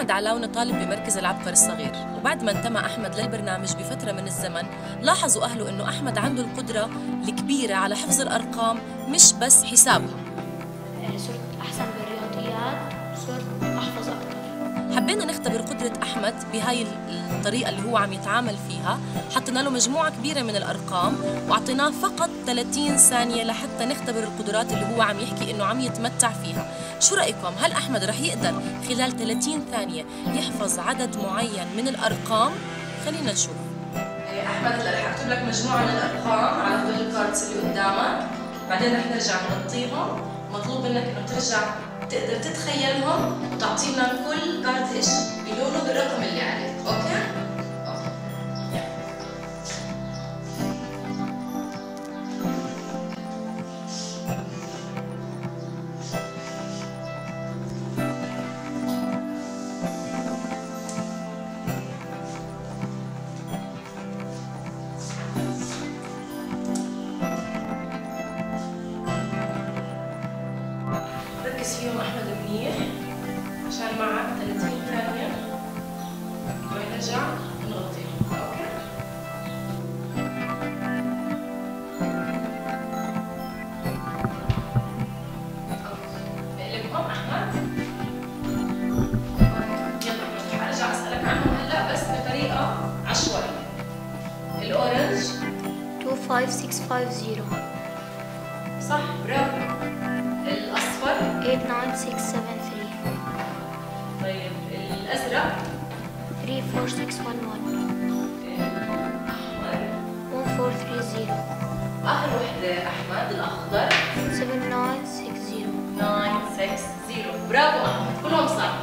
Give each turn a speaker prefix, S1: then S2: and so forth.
S1: العلاونة طالب بمركز العبقري الصغير. وبعد ما انتمى أحمد للبرنامج بفترة من الزمن لاحظوا أهله أنه أحمد عنده القدرة الكبيرة على حفظ الأرقام مش بس حسابها
S2: يعني صرت أحسن بالرياضيات صرت أحفظ أكتر.
S1: حبينا نختبر قدرة أحمد بهاي الطريقة اللي هو عم يتعامل فيها. حطينا له مجموعة كبيرة من الأرقام وأعطيناه فقط 30 ثانية لحتى نختبر القدرات اللي هو عم يحكي إنه عم يتمتع فيها. شو رأيكم؟ هل أحمد رح يقدر خلال 30 ثانية يحفظ عدد معين من الأرقام؟ خلينا نشوف. هلا رح أكتب لك مجموعة من الأرقام على هدول الكاردز اللي قدامك. بعدين رح نرجع نغطيهم. مطلوب منك إنه ترجع تقدر تتخيلهم وتعطينا كل كارت إيش بلونه ركز فيهم أحمد منيح عشان معك 30 ثانية. ونرجع نغطيهم أوكي؟ بقلبهم أحمد. يلا رح ارجع أسألك عنهم هلأ بس بطريقة عشوائية. الأورنج؟
S2: 25650
S1: صح برافو.
S2: 89673
S1: طيب الازرق
S2: 34611
S1: الاحمر
S2: 1430
S1: اخر وحده احمد الاخضر
S2: 7960
S1: 960 برافو احمد كلهم صح